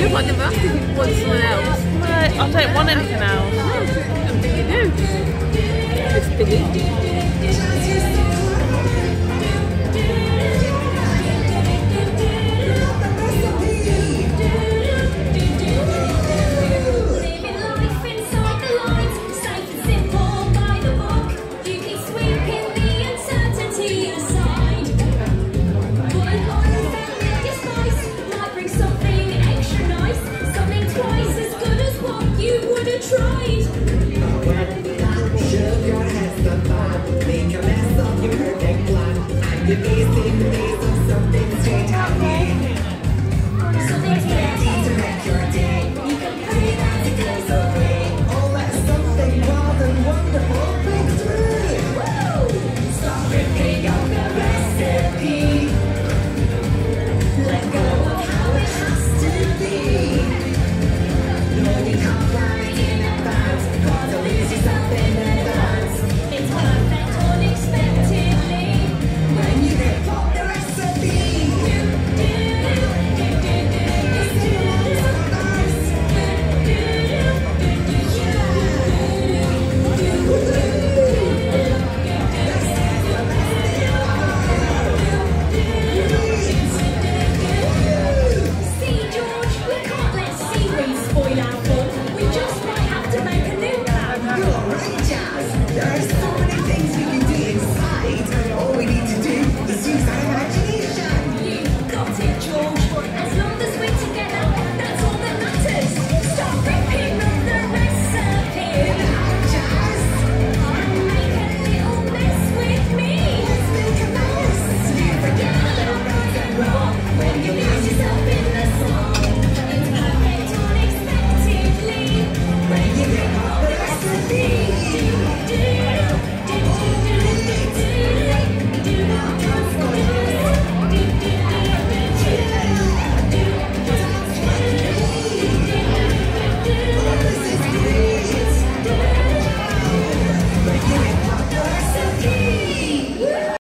You you want someone else. Well, I don't want anything else. I think you do. It's biggie. amazing, amazing, something. Something strange. There are so many things we can do inside. All we need